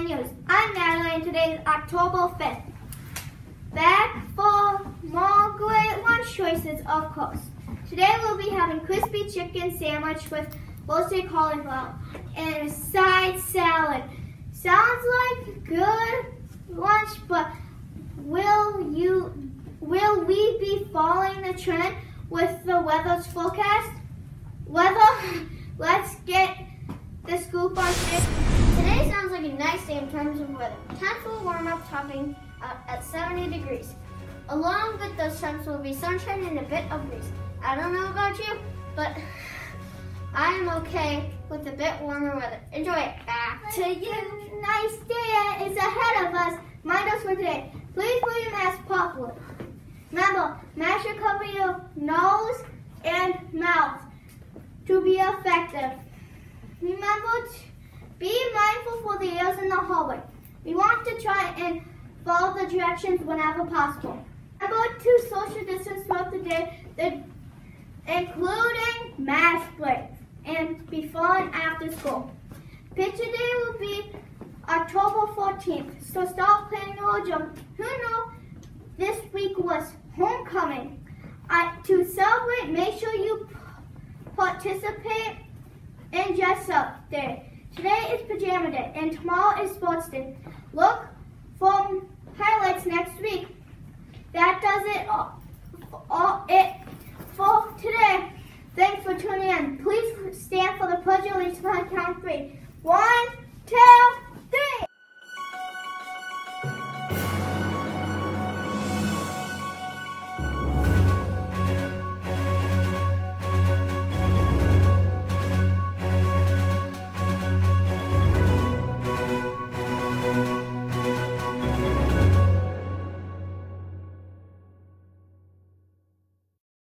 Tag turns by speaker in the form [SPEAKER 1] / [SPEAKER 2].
[SPEAKER 1] News. I'm Natalie and today is October 5th. Back for more great lunch choices, of course. Today we'll be having crispy chicken sandwich with roasted cauliflower and a side salad. Sounds like good lunch, but will you will we be following the trend with the weather's forecast? Weather, let's get the scoop on it.
[SPEAKER 2] Nice day in terms of weather. Temps will warm up, topping out at 70 degrees. Along with those temps will be sunshine and a bit of breeze. I don't know about you, but I am okay with a bit warmer weather. Enjoy it. Back
[SPEAKER 1] to you. Nice day is ahead of us. Mind us for today. Please wear your mask properly. Remember, mask should cover your nose and mouth to be effective. Be mindful for the ears in the hallway. We want to try and follow the directions whenever possible. Remember to social distance throughout the day, including mask breaks and before and after school. Picture day will be October 14th, so start planning your jump. Who knew this week was homecoming? Uh, to celebrate, make sure you participate and dress up day. Today is pajama day and tomorrow is sports day. Look for highlights next week. That does it all, all it for today. Thanks for tuning in. Please stand for the pledge of allegiance on count three. One,